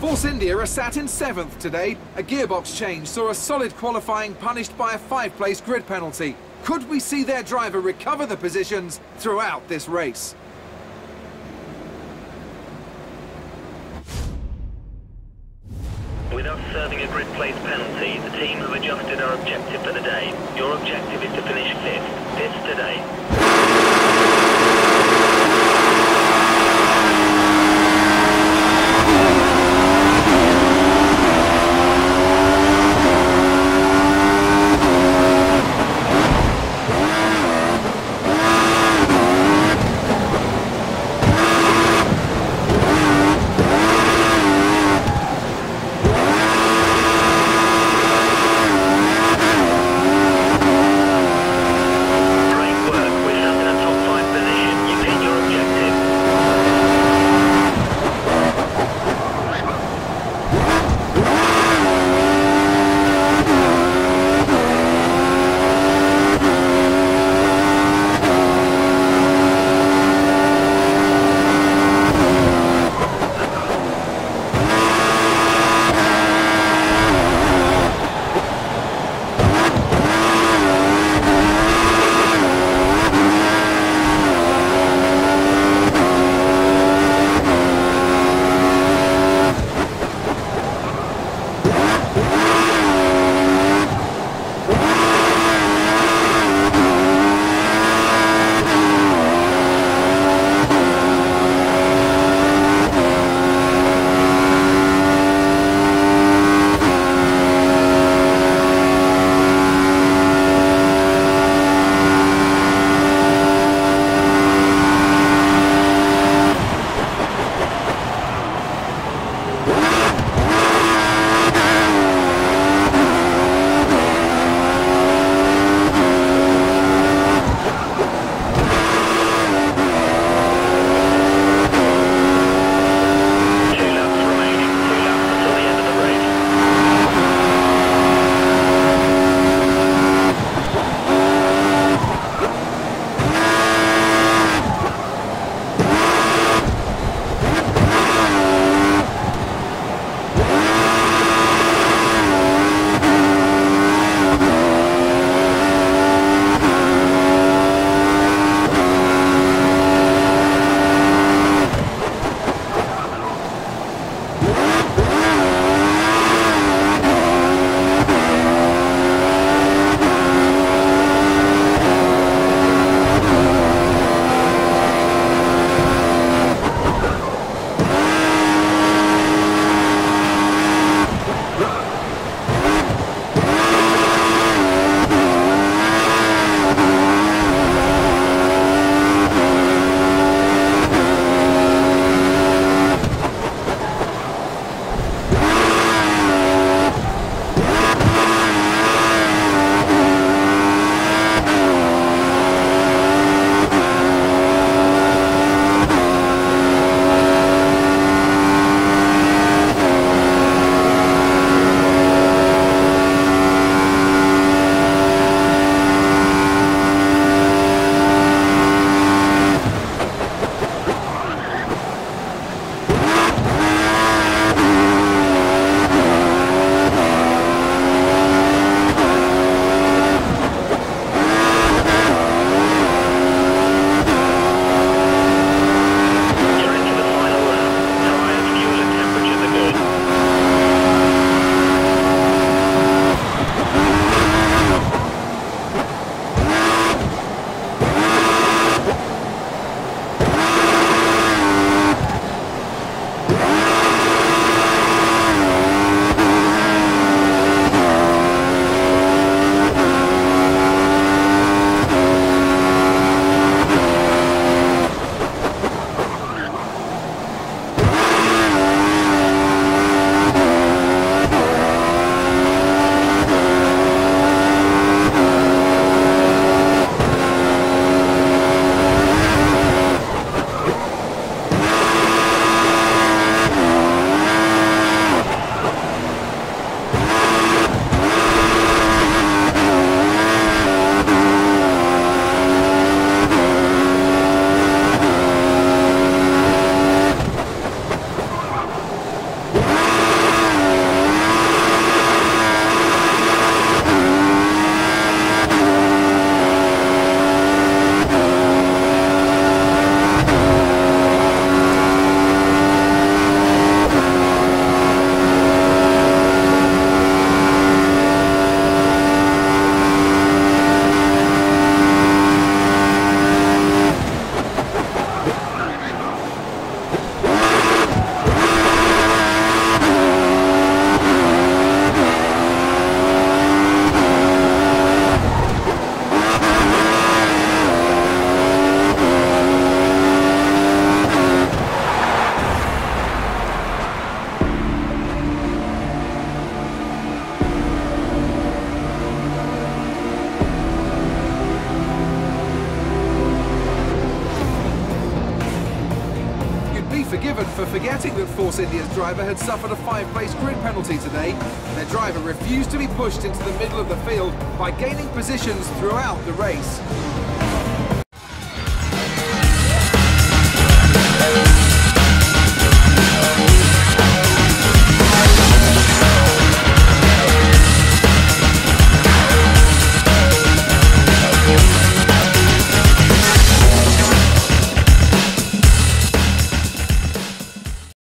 Force India are sat in seventh today. A gearbox change saw a solid qualifying punished by a five-place grid penalty. Could we see their driver recover the positions throughout this race? With us serving a grid place penalty, the team have adjusted our objective for the day. Your objective is to finish fifth. Fifth today. Forgiven for forgetting that Force India's driver had suffered a five-place grid penalty today. Their driver refused to be pushed into the middle of the field by gaining positions throughout the race.